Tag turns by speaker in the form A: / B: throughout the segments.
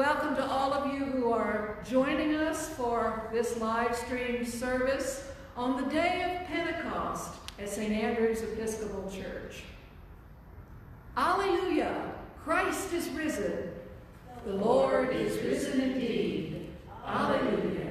A: Welcome to all of you who are joining us for this live stream service on the day of Pentecost at St. Andrew's Episcopal Church. Alleluia! Christ is risen. The Lord is risen indeed. Alleluia.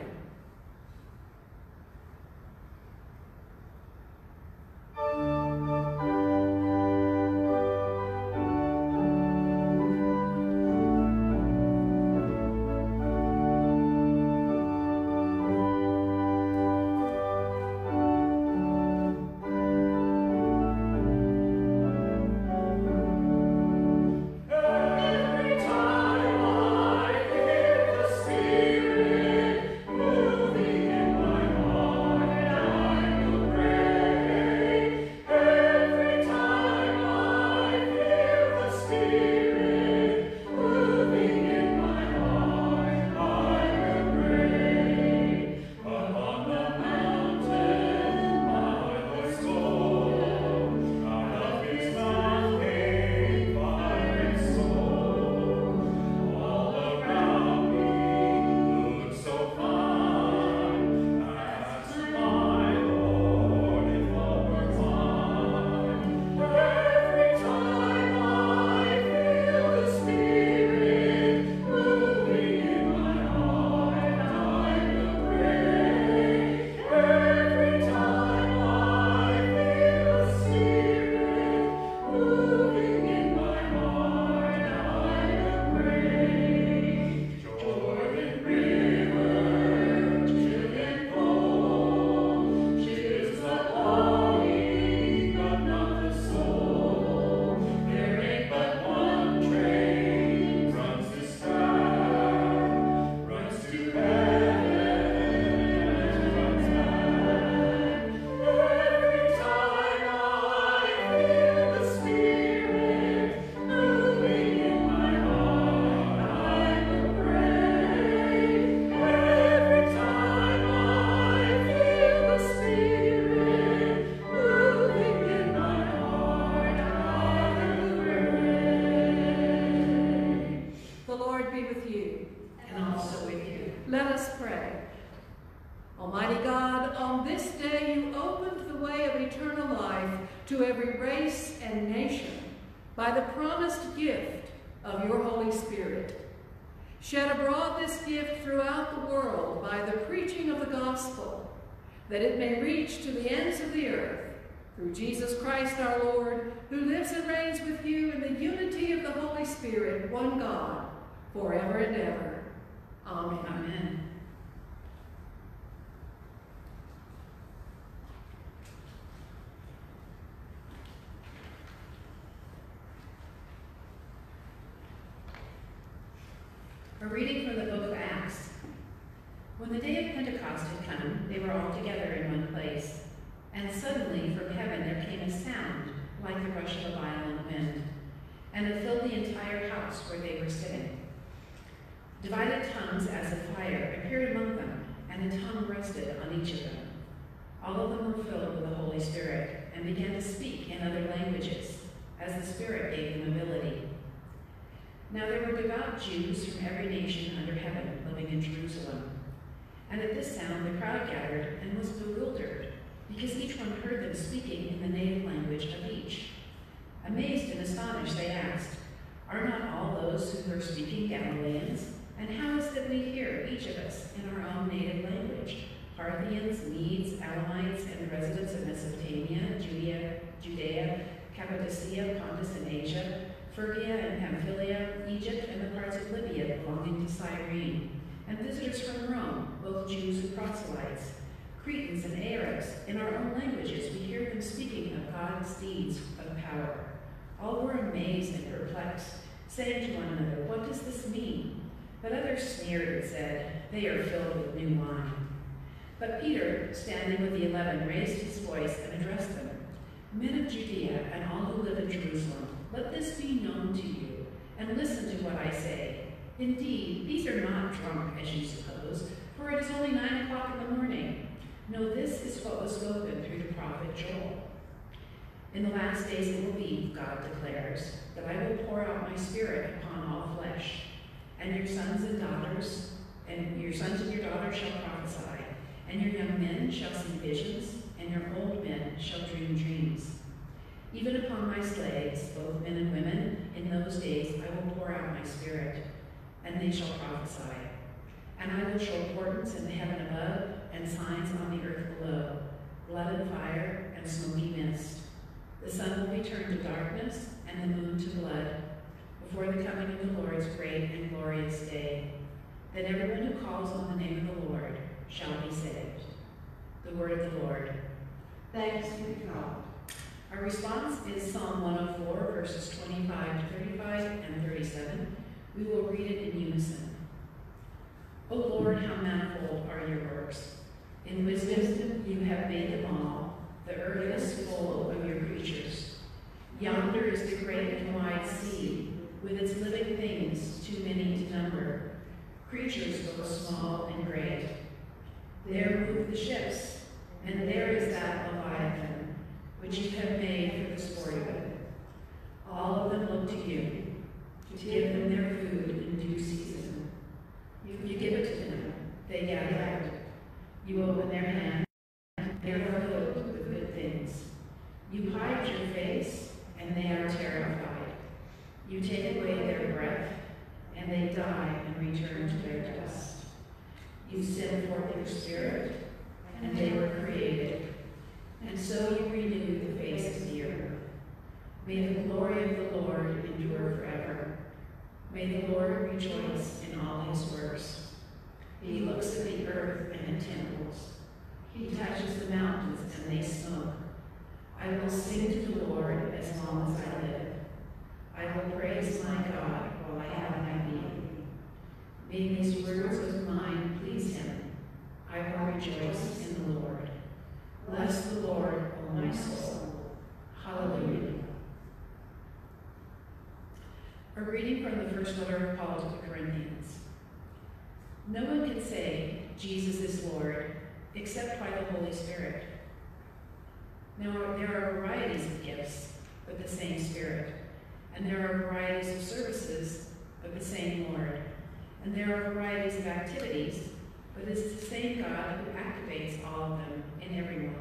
B: Rested on each of them. All of them were filled with the Holy Spirit and began to speak in other languages, as the Spirit gave them ability. Now there were devout Jews from every nation under heaven living in Jerusalem. And at this sound the crowd gathered and was bewildered, because each one heard them speaking in the native language of each. Amazed and astonished, they asked, Are not all those who are speaking Galileans? And how is it we hear, each of us, in our own native language? Parthians, Medes, Elamites, and the residents of Mesopotamia, Judea, Judea, Cappadocia, Pontus and Asia, Phrygia and Pamphylia, Egypt, and the parts of Libya belonging to Cyrene and visitors from Rome, both Jews and proselytes, Cretans and Arabs. In our own languages, we hear them speaking of God's deeds of power. All were amazed and perplexed, saying to one another, What does this mean? But others sneered and said, They are filled with new wine. But Peter, standing with the eleven, raised his voice and addressed them, Men of Judea and all who live in Jerusalem, let this be known to you, and listen to what I say. Indeed, these are not drunk, as you suppose, for it is only nine o'clock in the morning. No, this is what was spoken through the prophet Joel. In the last days it will be, God declares, that I will pour out my spirit upon all flesh. and your sons and daughters, and your sons and your daughters shall prophesy, and your young men shall see visions, and your old men shall dream dreams. Even upon my slaves, both men and women, in those days I will pour out my spirit, and they shall prophesy. And I will show portents in the heaven above, and signs on the earth below, blood and fire and smoky mist. The sun will be turned to darkness, and the moon to blood, before the coming of the Lord's great and glorious day. Then everyone who calls on the name of the Lord shall be saved. The word of the Lord.
A: Thanks be to God.
B: Our response is Psalm 104, verses 25 to 35 and 37. We will read it in unison. O Lord, how manifold are your works. In wisdom you have made them all. The earth is full of your creatures. Yonder is the great and wide sea, with its living things too many to number, creatures both small and great. There move the ships, and there is that Leviathan, which you have made for the sport of it. All of them look to you, to give them their food in due season. You give it to them, they gather it. You open their hand, and they are filled with good things. You hide your face, and they are terrified. You take away their breath, and they die and return to their dust. You send forth your spirit, and they were created. And so you renew the face of the earth. May the glory of the Lord endure forever. May the Lord rejoice in all his works. He looks at the earth and it trembles. He touches the mountains and they smoke. I will sing to the Lord as long as I live. I will praise my God while I have my being. May these words of mine please him. I will rejoice in the Lord. Bless the Lord, O my soul. Hallelujah. A reading from the first letter of Paul to the Corinthians. No one can say, Jesus is Lord, except by the Holy Spirit. Now, there are varieties of gifts, but the same Spirit. And there are varieties of services, but the same Lord. And there are varieties of activities, but it is the same God who activates all of them in everyone.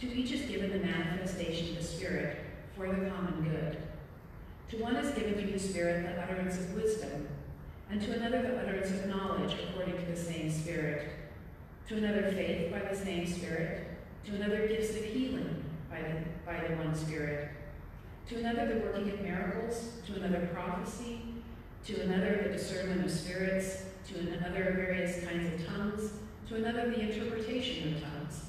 B: To each is given the manifestation of the Spirit for the common good. To one is given through the Spirit the utterance of wisdom, and to another the utterance of knowledge according to the same Spirit. To another faith by the same Spirit. To another gifts of healing by the, by the one Spirit. To another the working of miracles. To another prophecy. To another the discernment of spirits. To another various kinds of tongues. To another the interpretation of tongues.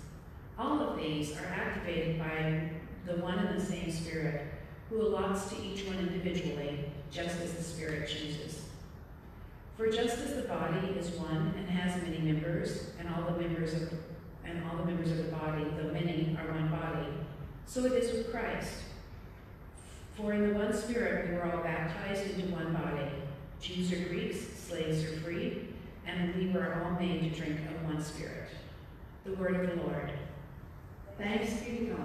B: All of these are activated by the one and the same Spirit, who allots to each one individually, just as the Spirit chooses. For just as the body is one and has many members, and all the members of and all the members of the body, though many, are one body, so it is with Christ. For in the one Spirit we were all baptized into one body, Jews or Greeks, slaves or free, and we were all made to drink of one Spirit. The word of the Lord.
A: Thanks be to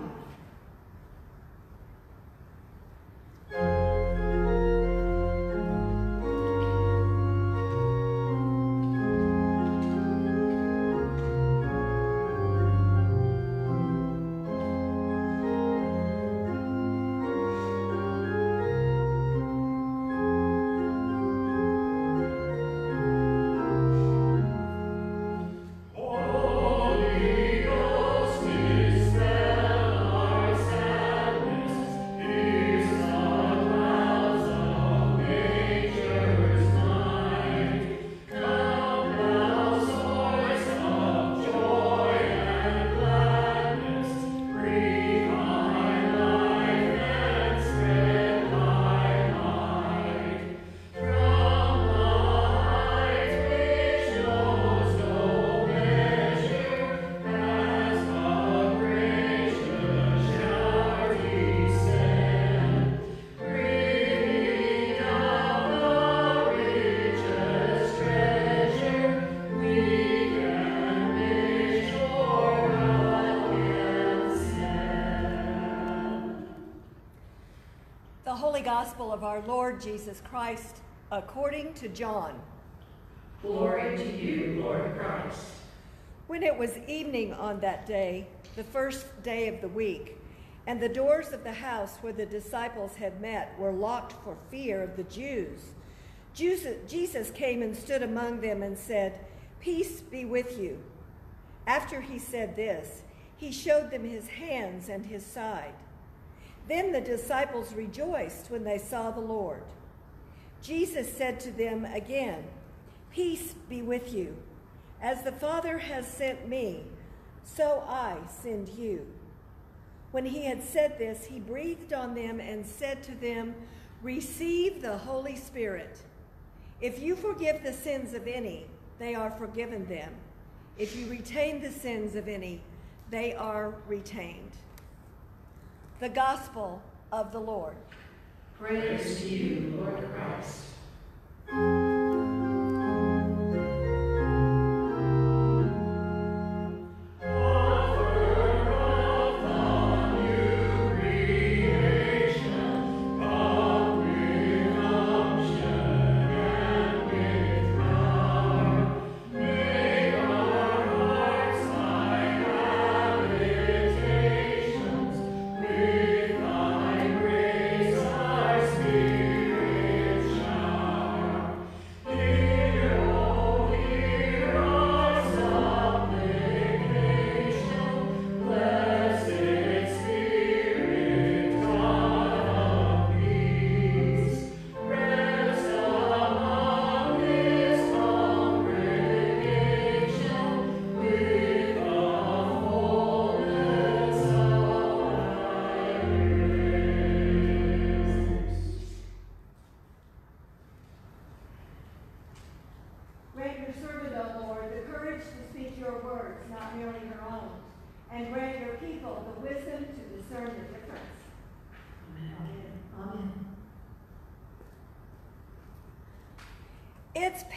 A: God.
C: Gospel of our Lord Jesus Christ according to John.
A: Glory to you, Lord Christ.
C: When it was evening on that day, the first day of the week, and the doors of the house where the disciples had met were locked for fear of the Jews, Jesus came and stood among them and said, Peace be with you. After he said this, he showed them his hands and his side. Then the disciples rejoiced when they saw the Lord. Jesus said to them again, Peace be with you. As the Father has sent me, so I send you. When he had said this, he breathed on them and said to them, Receive the Holy Spirit. If you forgive the sins of any, they are forgiven them. If you retain the sins of any, they are retained. The Gospel of the Lord.
A: Praise to you, Lord Christ.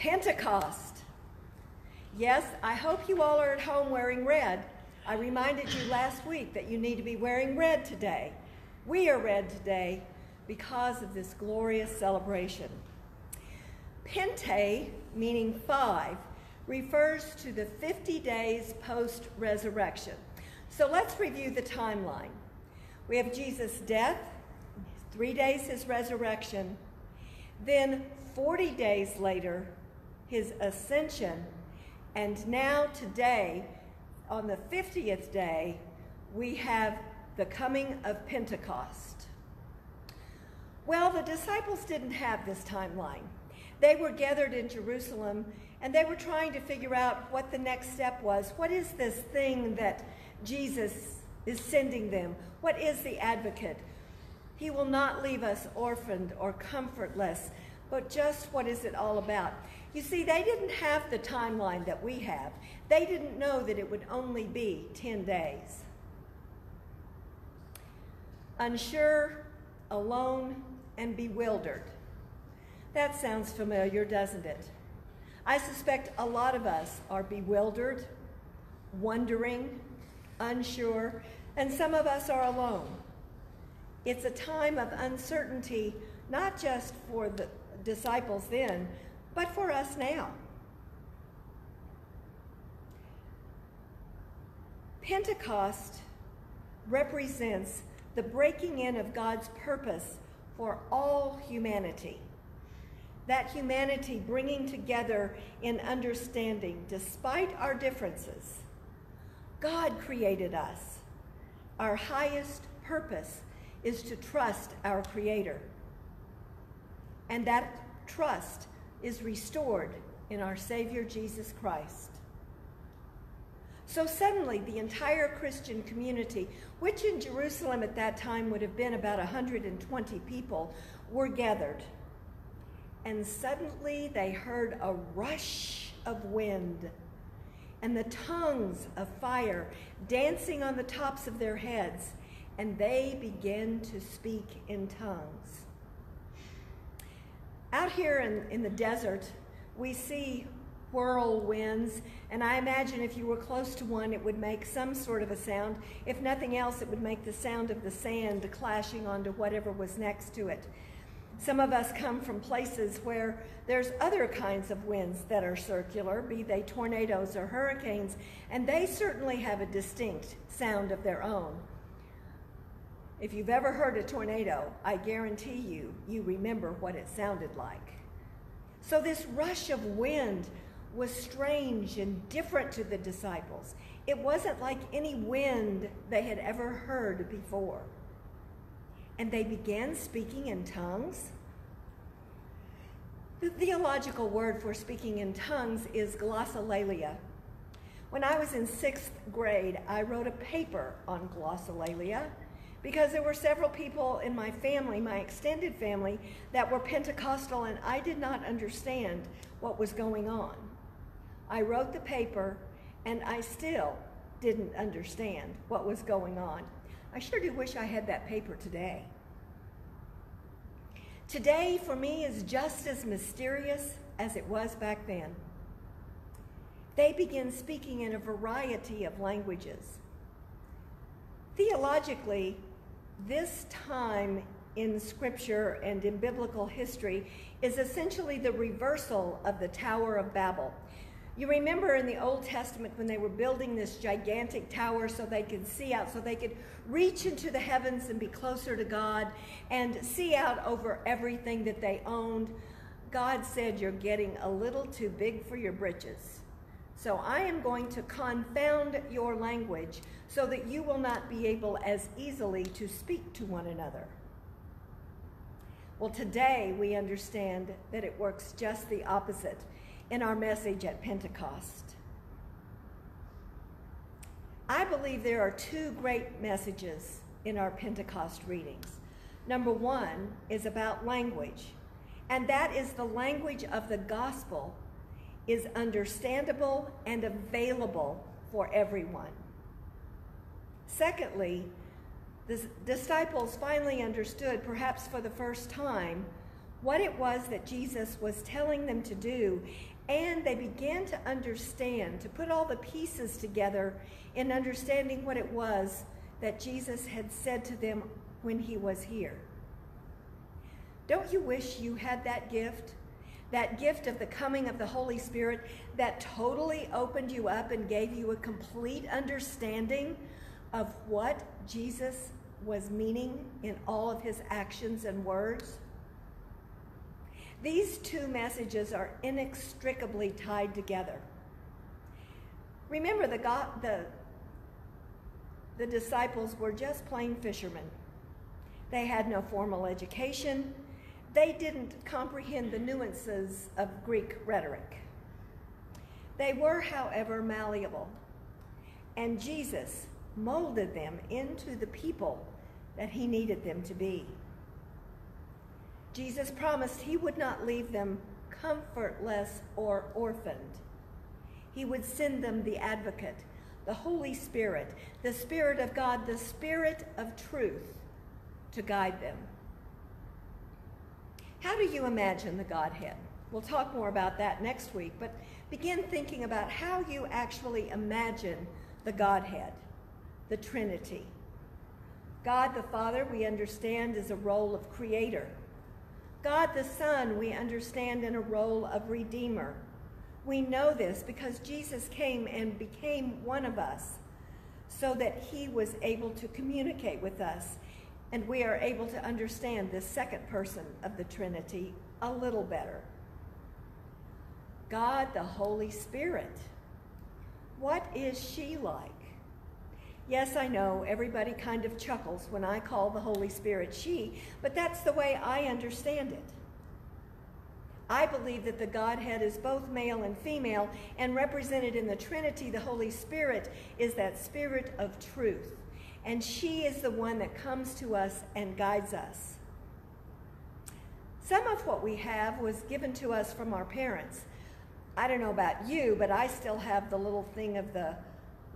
C: Pentecost. Yes, I hope you all are at home wearing red. I reminded you last week that you need to be wearing red today. We are red today because of this glorious celebration. Pente, meaning five, refers to the 50 days post resurrection. So let's review the timeline. We have Jesus' death, three days his resurrection, then 40 days later, his ascension, and now today, on the 50th day, we have the coming of Pentecost. Well, the disciples didn't have this timeline. They were gathered in Jerusalem and they were trying to figure out what the next step was. What is this thing that Jesus is sending them? What is the advocate? He will not leave us orphaned or comfortless but just what is it all about? You see, they didn't have the timeline that we have. They didn't know that it would only be 10 days. Unsure, alone, and bewildered. That sounds familiar, doesn't it? I suspect a lot of us are bewildered, wondering, unsure, and some of us are alone. It's a time of uncertainty, not just for the, disciples then, but for us now. Pentecost represents the breaking in of God's purpose for all humanity. That humanity bringing together in understanding despite our differences. God created us. Our highest purpose is to trust our Creator and that trust is restored in our Savior Jesus Christ. So suddenly, the entire Christian community, which in Jerusalem at that time would have been about 120 people, were gathered. And suddenly they heard a rush of wind and the tongues of fire dancing on the tops of their heads, and they began to speak in tongues. Out here in, in the desert, we see whirlwinds, and I imagine if you were close to one, it would make some sort of a sound. If nothing else, it would make the sound of the sand clashing onto whatever was next to it. Some of us come from places where there's other kinds of winds that are circular, be they tornadoes or hurricanes, and they certainly have a distinct sound of their own. If you've ever heard a tornado, I guarantee you, you remember what it sounded like. So, this rush of wind was strange and different to the disciples. It wasn't like any wind they had ever heard before. And they began speaking in tongues. The theological word for speaking in tongues is glossolalia. When I was in sixth grade, I wrote a paper on glossolalia because there were several people in my family, my extended family, that were Pentecostal, and I did not understand what was going on. I wrote the paper, and I still didn't understand what was going on. I sure do wish I had that paper today. Today, for me, is just as mysterious as it was back then. They begin speaking in a variety of languages. Theologically, this time in Scripture and in biblical history is essentially the reversal of the Tower of Babel. You remember in the Old Testament when they were building this gigantic tower so they could see out, so they could reach into the heavens and be closer to God and see out over everything that they owned. God said, You're getting a little too big for your britches. So I am going to confound your language so that you will not be able as easily to speak to one another. Well, today we understand that it works just the opposite in our message at Pentecost. I believe there are two great messages in our Pentecost readings. Number one is about language, and that is the language of the gospel is understandable and available for everyone. Secondly, the disciples finally understood, perhaps for the first time, what it was that Jesus was telling them to do and they began to understand, to put all the pieces together in understanding what it was that Jesus had said to them when he was here. Don't you wish you had that gift? That gift of the coming of the Holy Spirit that totally opened you up and gave you a complete understanding of what Jesus was meaning in all of his actions and words? These two messages are inextricably tied together. Remember, the, God, the, the disciples were just plain fishermen. They had no formal education. They didn't comprehend the nuances of Greek rhetoric. They were, however, malleable. And Jesus molded them into the people that he needed them to be. Jesus promised he would not leave them comfortless or orphaned. He would send them the advocate, the Holy Spirit, the Spirit of God, the Spirit of truth to guide them. How do you imagine the Godhead? We'll talk more about that next week, but begin thinking about how you actually imagine the Godhead, the Trinity. God the Father, we understand, is a role of creator God the Son, we understand in a role of Redeemer. We know this because Jesus came and became one of us so that he was able to communicate with us. And we are able to understand the second person of the Trinity a little better. God the Holy Spirit. What is she like? Yes, I know everybody kind of chuckles when I call the Holy Spirit she, but that's the way I understand it. I believe that the Godhead is both male and female, and represented in the Trinity, the Holy Spirit is that Spirit of truth. And she is the one that comes to us and guides us. Some of what we have was given to us from our parents. I don't know about you, but I still have the little thing of the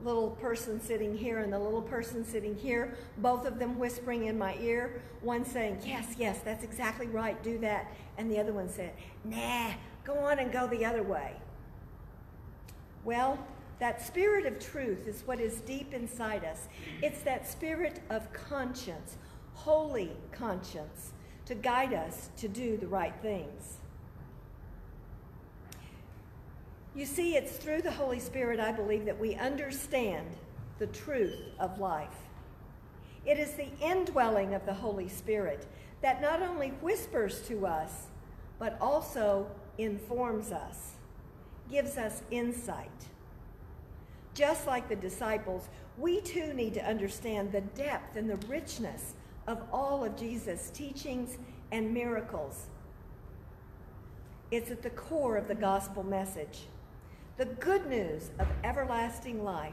C: little person sitting here and the little person sitting here, both of them whispering in my ear, one saying, Yes, yes, that's exactly right, do that. And the other one said, Nah, go on and go the other way. Well, that spirit of truth is what is deep inside us. It's that spirit of conscience, holy conscience, to guide us to do the right things. You see, it's through the Holy Spirit, I believe, that we understand the truth of life. It is the indwelling of the Holy Spirit that not only whispers to us, but also informs us, gives us insight. Just like the disciples, we too need to understand the depth and the richness of all of Jesus' teachings and miracles. It's at the core of the gospel message the good news of everlasting life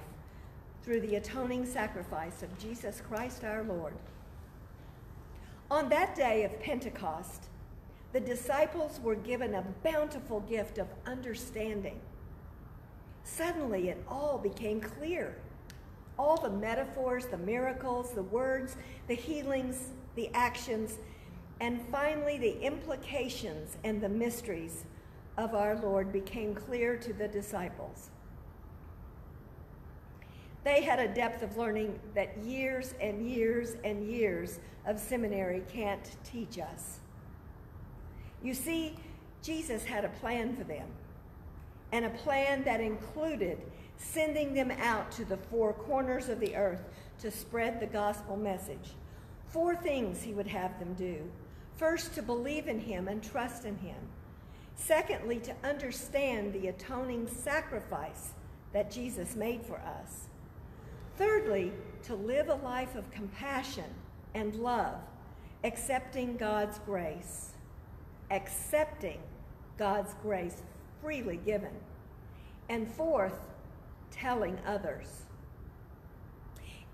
C: through the atoning sacrifice of Jesus Christ our Lord. On that day of Pentecost, the disciples were given a bountiful gift of understanding. Suddenly, it all became clear. All the metaphors, the miracles, the words, the healings, the actions, and finally the implications and the mysteries of our Lord became clear to the disciples. They had a depth of learning that years and years and years of seminary can't teach us. You see, Jesus had a plan for them, and a plan that included sending them out to the four corners of the earth to spread the gospel message. Four things he would have them do. First, to believe in him and trust in him. Secondly, to understand the atoning sacrifice that Jesus made for us. Thirdly, to live a life of compassion and love, accepting God's grace. Accepting God's grace freely given. And fourth, telling others.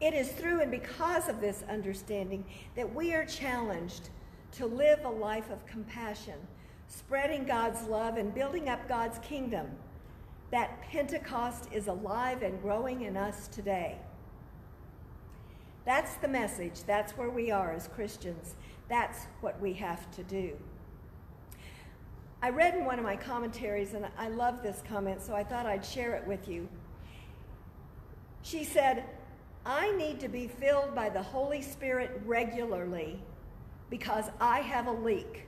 C: It is through and because of this understanding that we are challenged to live a life of compassion spreading God's love and building up God's kingdom, that Pentecost is alive and growing in us today. That's the message. That's where we are as Christians. That's what we have to do. I read in one of my commentaries, and I love this comment, so I thought I'd share it with you. She said, I need to be filled by the Holy Spirit regularly because I have a leak.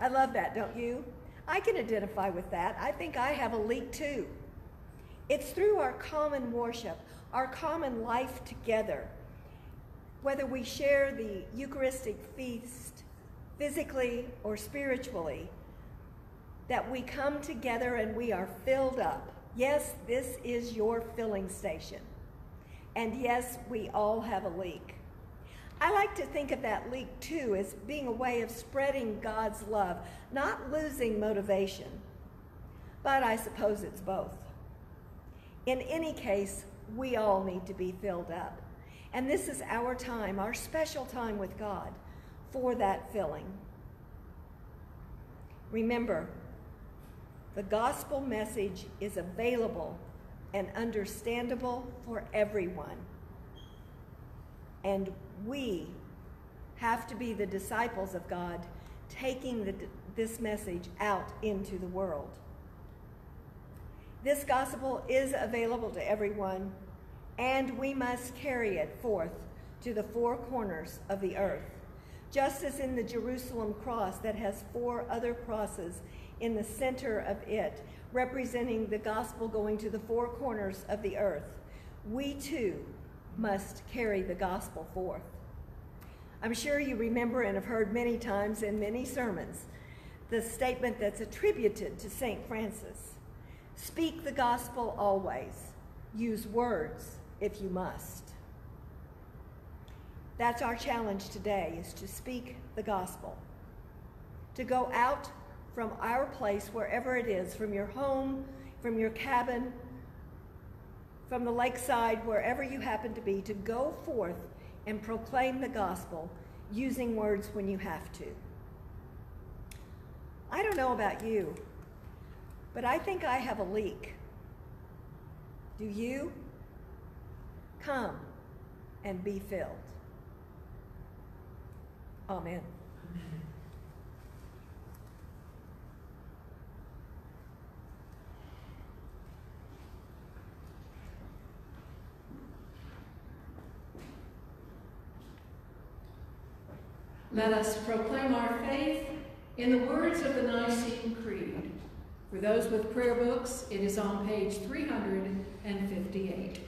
C: I love that, don't you? I can identify with that. I think I have a leak too. It's through our common worship, our common life together, whether we share the Eucharistic feast physically or spiritually, that we come together and we are filled up. Yes, this is your filling station. And yes, we all have a leak. I like to think of that leak too as being a way of spreading God's love, not losing motivation. But I suppose it's both. In any case, we all need to be filled up. And this is our time, our special time with God for that filling. Remember, the gospel message is available and understandable for everyone. And we have to be the disciples of God, taking the, this message out into the world. This gospel is available to everyone, and we must carry it forth to the four corners of the earth. Just as in the Jerusalem cross that has four other crosses in the center of it, representing the gospel going to the four corners of the earth, we too must carry the gospel forth. I'm sure you remember and have heard many times in many sermons the statement that's attributed to St. Francis Speak the gospel always, use words if you must. That's our challenge today is to speak the gospel. To go out from our place, wherever it is, from your home, from your cabin, from the lakeside, wherever you happen to be, to go forth and proclaim the gospel using words when you have to. I don't know about you, but I think I have a leak. Do you? Come and be filled. Oh, Amen.
D: Let us proclaim our faith in the words of the Nicene Creed. For those with prayer books, it is on page 358.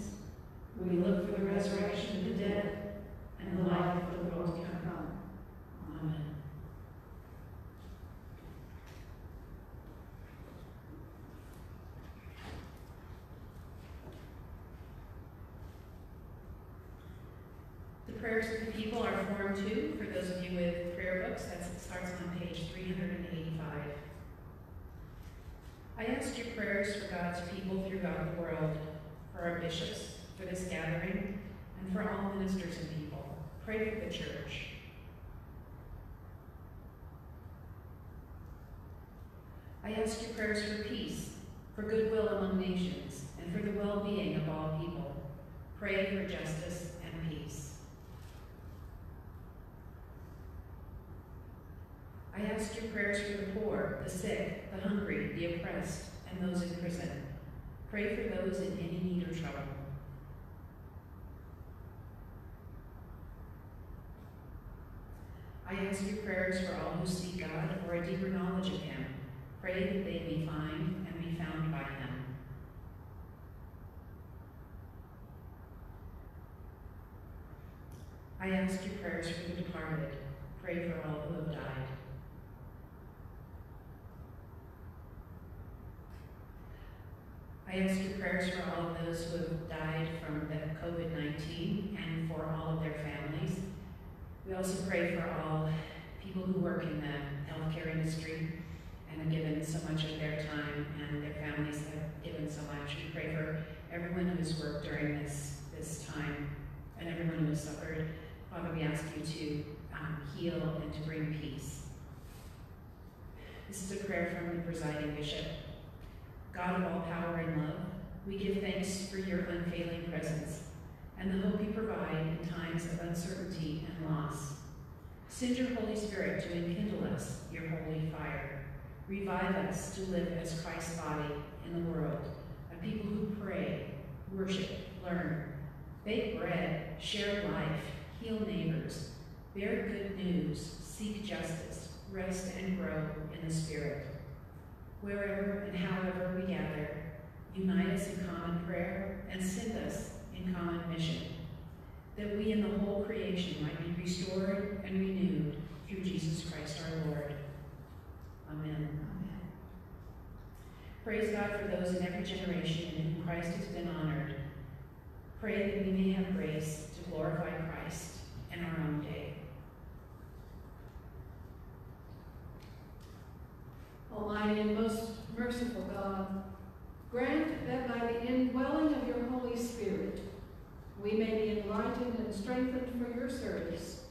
E: We look for the resurrection of the dead and the life of the world to come. Amen.
B: The prayers of the people are Form 2 for those of you with prayer books. That starts on page 385. I ask your prayers for God's people throughout the world, for our bishops, for this gathering, and for all ministers and people. Pray for the church. I ask your prayers for peace, for goodwill among nations, and for the well-being of all people. Pray for justice and peace. I ask your prayers for the poor, the sick, the hungry, the oppressed, and those in prison. Pray for those in any need or trouble. I ask your prayers for all who seek God for a deeper knowledge of Him. Pray that they be find and be found by Him. I ask your prayers for the departed. Pray for all who have died. I ask your prayers for all of those who have died from the COVID-19 and for all of their families. We also pray for all people who work in the healthcare industry and have given so much of their time and their families have given so much. We pray for everyone who has worked during this, this time and everyone who has suffered. Father, we ask you to um, heal and to bring peace. This is a prayer from the presiding bishop. God of all power and love, we give thanks for your unfailing presence and the hope you provide in times of uncertainty and loss. Send your Holy Spirit to enkindle us, your holy fire. Revive us to live as Christ's body in the world, a people who pray, worship, learn, bake bread, share life, heal neighbors, bear good news, seek justice, rest and grow in the Spirit. Wherever and however we gather, unite us in common prayer and send us in common mission, that we and the whole creation might be restored and renewed through Jesus Christ our Lord. Amen. Amen. Praise God for those in every generation in whom Christ has been honored. Pray that we may have grace to glorify Christ in our own day.
D: Almighty and most merciful God, grant that by the indwelling of your Holy Spirit, we may be enlightened and strengthened for your service.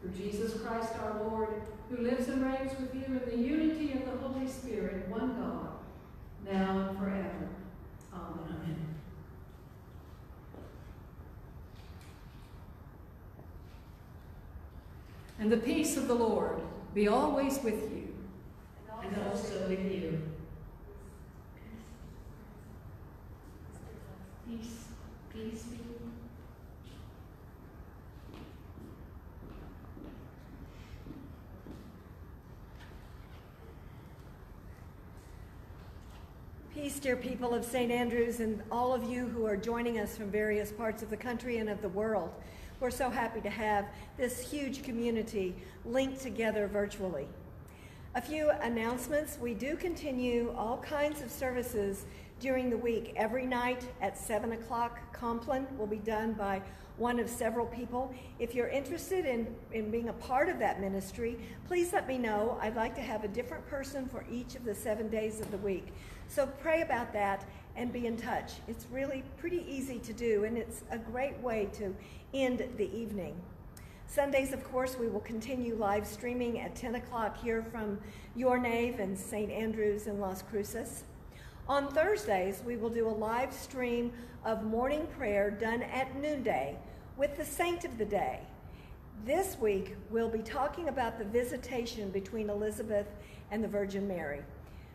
D: Through Jesus Christ our Lord, who lives and reigns with you in the unity of the Holy Spirit, one God, now and forever. Amen.
B: Amen.
E: And the peace of the Lord be always with you.
B: And also with you. Peace, peace be
C: Peace, dear people of St. Andrews, and all of you who are joining us from various parts of the country and of the world. We're so happy to have this huge community linked together virtually. A few announcements. We do continue all kinds of services during the week. Every night at 7 o'clock, Compline will be done by one of several people. If you're interested in, in being a part of that ministry, please let me know. I'd like to have a different person for each of the seven days of the week. So pray about that and be in touch. It's really pretty easy to do, and it's a great way to end the evening. Sundays, of course, we will continue live streaming at 10 o'clock here from Your Nave and St. Andrews in Las Cruces. On Thursdays, we will do a live stream of morning prayer done at noonday with the saint of the day. This week, we'll be talking about the visitation between Elizabeth and the Virgin Mary.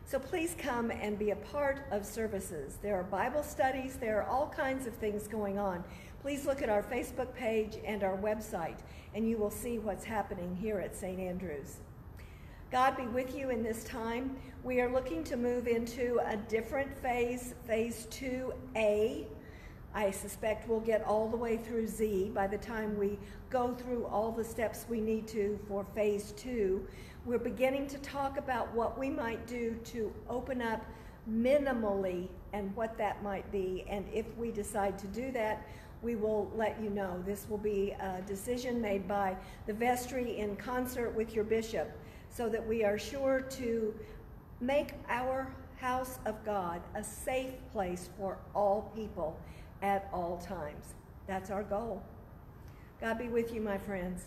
C: So please come and be a part of services. There are Bible studies, there are all kinds of things going on. Please look at our Facebook page and our website, and you will see what's happening here at St. Andrews. God be with you in this time. We are looking to move into a different phase, phase 2A. I suspect we'll get all the way through Z by the time we go through all the steps we need to for phase 2. We're beginning to talk about what we might do to open up minimally and what that might be. And if we decide to do that, we will let you know. This will be a decision made by the vestry in concert with your bishop so that we are sure to make our house of God a safe place for all people at all times. That's our goal. God be with you, my friends.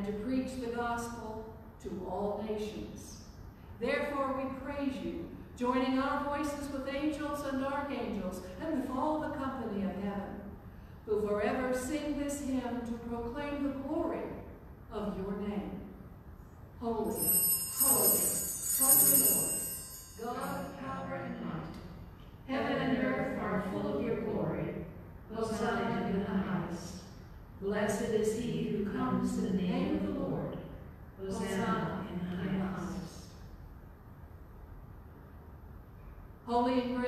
B: And to
E: preach the gospel to all nations. Therefore we praise you, joining our voices with angels and archangels and with all the company of heaven, who forever sing this hymn to proclaim the glory of your name. Holy, holy, holy Lord, God of power and might,
A: Heaven and earth are full of your glory. Hosanna in the highest. Blessed is he who comes in the name of the Lord. Hosanna in the highest.
E: Holy and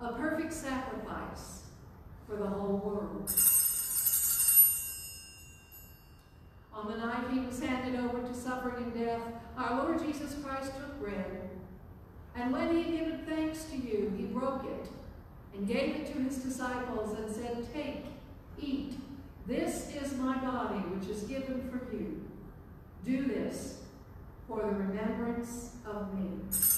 E: a perfect sacrifice for the whole world. On the night he was handed over to suffering and death, our Lord Jesus Christ took bread, and when he had given thanks to you, he broke it and gave it to his disciples and said, Take, eat. This is my body, which is given for you. Do this for the remembrance of me.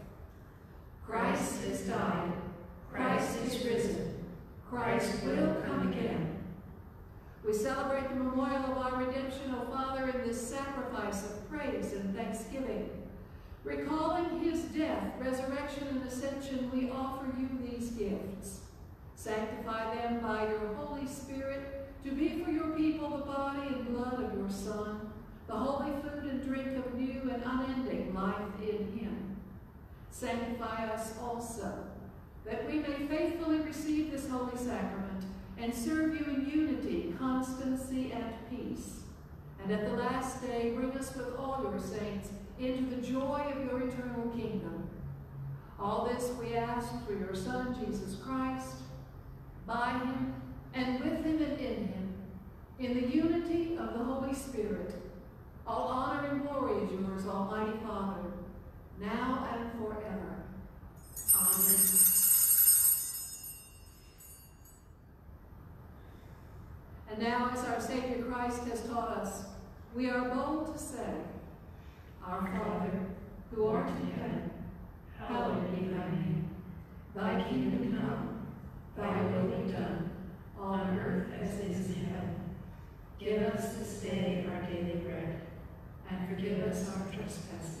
A: Christ has died. Christ is risen. Christ will come again.
E: We celebrate the memorial of our redemption, O Father, in this sacrifice of praise and thanksgiving. Recalling his death, resurrection, and ascension, we offer you these gifts. Sanctify them by your Holy Spirit to be for your people the body and blood of your Son, the holy food and drink of new and unending life in him. Sanctify us also, that we may faithfully receive this holy sacrament and serve you in unity, constancy, and peace. And at the last day, bring us with all your saints into the joy of your eternal kingdom. All this we ask through your Son, Jesus Christ, by him, and with him and in him, in the unity of the Holy Spirit. All honor and glory is yours, Almighty Father, now and forever. Amen. And now, as our Savior Christ has taught us, we are bold to say, Our Father, who art in heaven, hallowed be thy name. Thy kingdom come, thy will be done, on earth as it is in heaven. Give us this day our daily bread, and forgive us our trespasses,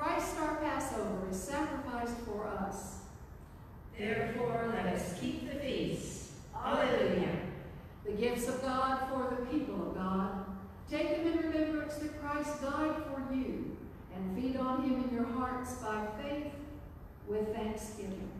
E: Christ our Passover is sacrificed for us.
B: Therefore, let us keep the feast. Alleluia.
E: The gifts of God for the people of God. Take them in remembrance that Christ died for you, and feed on him in your hearts by faith with thanksgiving.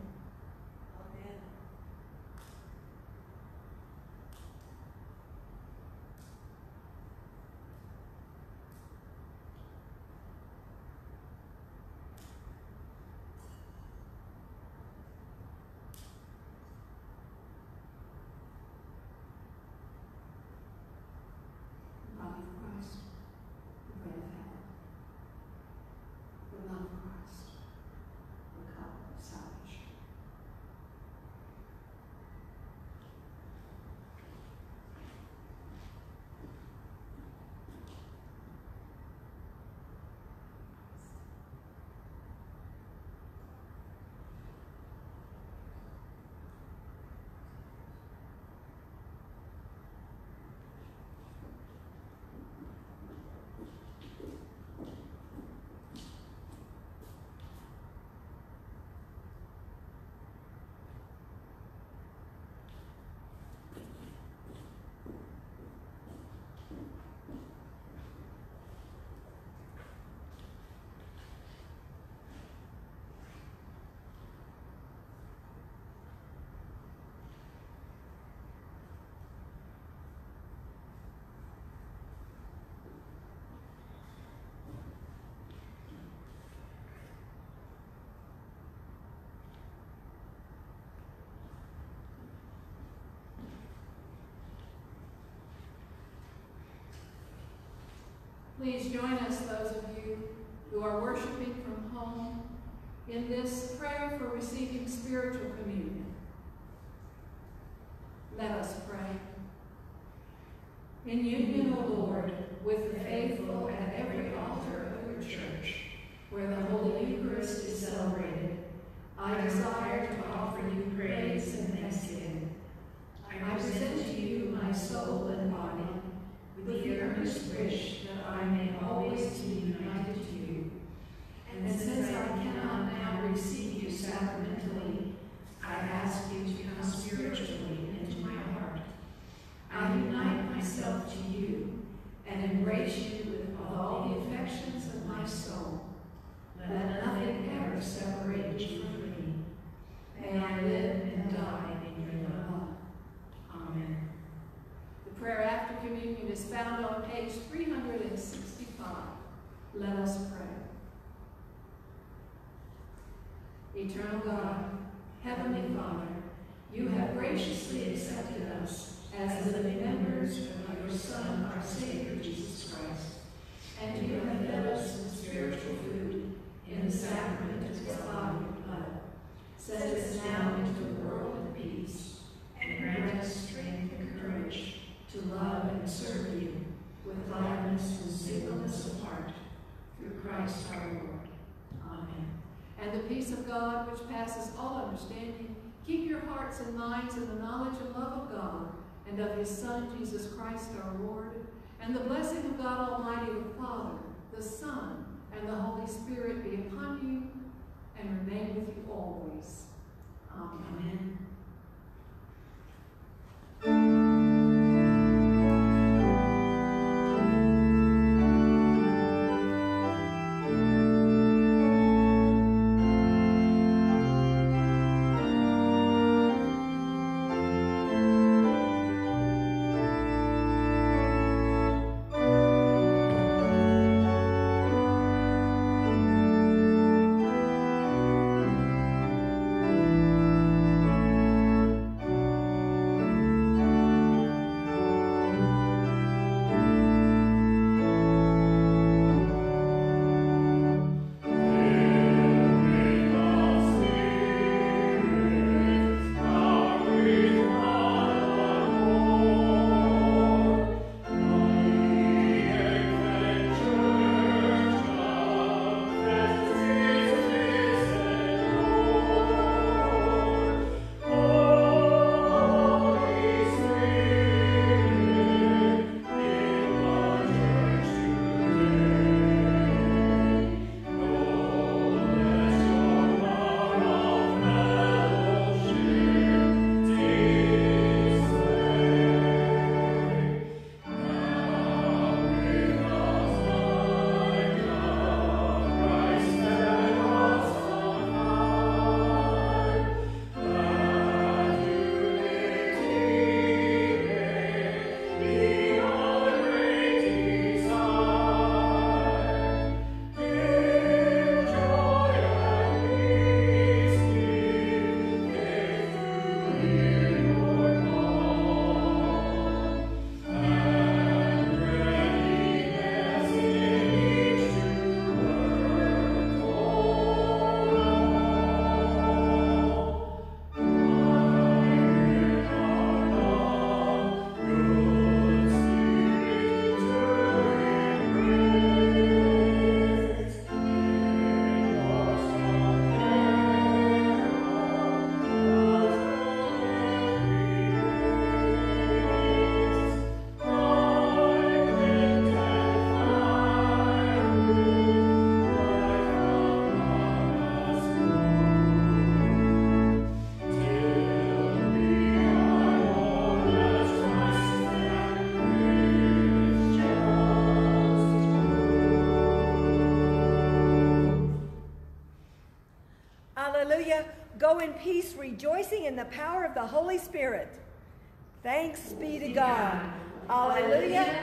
E: Please join us, those of you who are worshiping from home, in this prayer for receiving spiritual communion. Let us pray. In union, O Lord, his Son, Jesus Christ our Lord, and the blessing of God Almighty, the Father, the Son, and the Holy Spirit be upon you and remain with you always. Amen. Amen.
C: Go in peace, rejoicing in the power of the Holy Spirit. Thanks be to God. Alleluia. Alleluia.